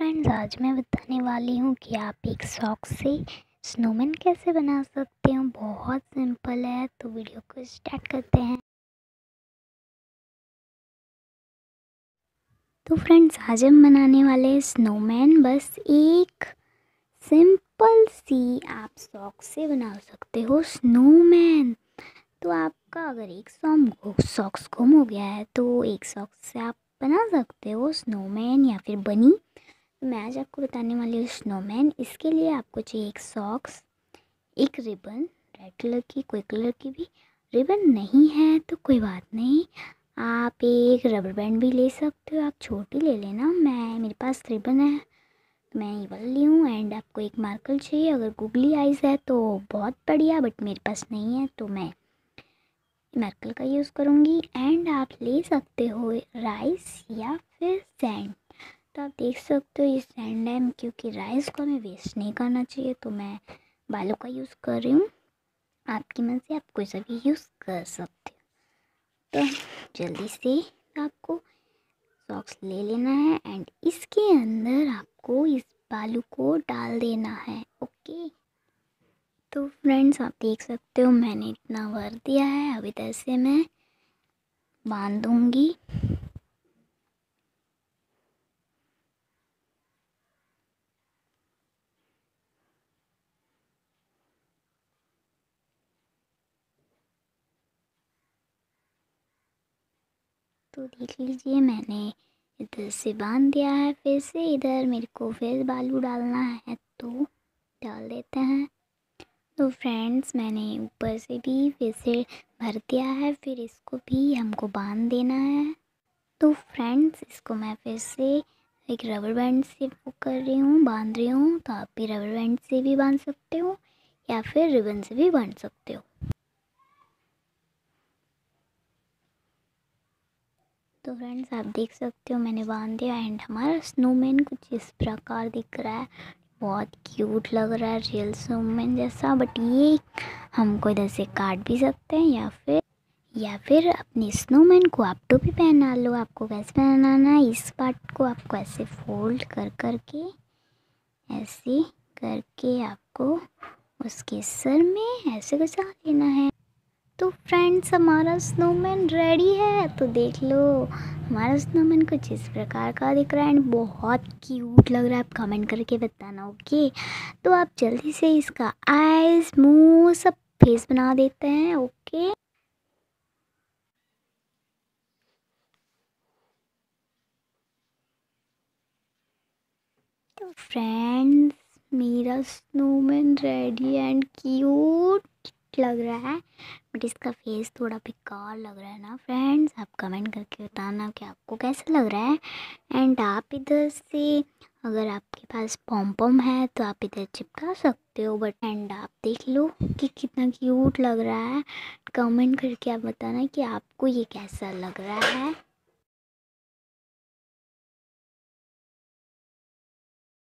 Friends आज मैं बताने वाली हूँ कि आप एक सॉक से स्नोमैन कैसे बना सकते हो। बहुत सिंपल है तो वीडियो को स्टार्ट करते हैं। तो फ्रेंड्स आज हम बनाने वाले स्नोमैन बस एक सिंपल सी आप सॉक से बना सकते हो स्नोमैन तो आपका अगर एक सॉक सॉक्स गुम हो गया है तो एक सॉक्स से आप बना सकते हो स्नोमैन या फिर बनी मैं आज आपको बताने वाली हूँ स्नोमैन इसके लिए आपको चाहिए एक सॉक्स एक रिबन रेड कलर की, कोई कलर की भी। रिबन नहीं है तो कोई बात नहीं। आप एक रबर बैंड भी ले सकते हो, आप छोटी ले लेना। मैं, मेरे पास रिबन है तो मैं ये वाला ली हूँ। एंड आपको एक मार्कर चाहिए, अगर गूगली आइज़ है तो बहुत बढ़िया बट मेरे पास नहीं है तो मैं मार्कर का यूज़ करूँगी। एंड आप ले सकते हो राइस या फिर सैंड तो आप देख सकते हो ये सैंड है, क्योंकि राइस को हमें वेस्ट नहीं करना चाहिए तो मैं बालों का यूज़ कर रही हूँ। आपकी मर्ज़ी, आप कोई सा भी यूज़ कर सकते हो। तो जल्दी से आपको सॉक्स ले लेना है एंड इसके अंदर आपको इस बालू को डाल देना है, ओके? तो फ्रेंड्स आप देख सकते हो मैंने इतना भर दिया है, अभी इधर से मैं बाँध दूँगी। तो देख लीजिए, मैंने इधर से बाँध दिया है, फिर से इधर मेरे को फिर बालू डालना है तो डाल देते हैं। तो फ्रेंड्स मैंने ऊपर से भी फिर से भर दिया है, फिर इसको भी हमको बाँध देना है। तो फ्रेंड्स इसको मैं फिर से एक रबर बैंड से वो कर रही हूँ, बाँध रही हूँ तो आप भी रबर बैंड से भी बाँध सकते हो, या फिर रिबन से भी बाँध सकते हो। तो फ्रेंड्स आप देख सकते हो मैंने बाँध दिया एंड हमारा स्नोमैन कुछ इस प्रकार दिख रहा है। बहुत क्यूट लग रहा है रियल स्नोमैन जैसा बट ये हमको इधर से काट भी सकते हैं या फिर या फिर अपने स्नोमैन को आप टोपी पहना लो। आपको कैसे पहनाना है, इस पार्ट को आपको ऐसे फोल्ड कर कर के ऐसे करके आपको उसके सर में ऐसे घुसा लेना है। फ्रेंड्स हमारा स्नोमैन रेडी है तो देख लो। हमारा स्नोमैन कुछ इस प्रकार का दिख रहा है एंड बहुत क्यूट लग रहा है। आप कमेंट करके बताना ओके तो आप जल्दी से इसका आईज मुँह सब फेस बना देते हैं ओके तो फ्रेंड्स मेरा स्नोमैन रेडी एंड क्यूट लग रहा है बट इसका फेस थोड़ा बेकार लग रहा है ना फ्रेंड्स आप कमेंट करके बताना कि आपको कैसा लग रहा है एंड आप इधर से अगर आपके पास पॉम पॉम है तो आप इधर चिपका सकते हो बट एंड आप देख लो कि कितना क्यूट लग रहा है। कमेंट करके आप बताना कि आपको ये कैसा लग रहा है।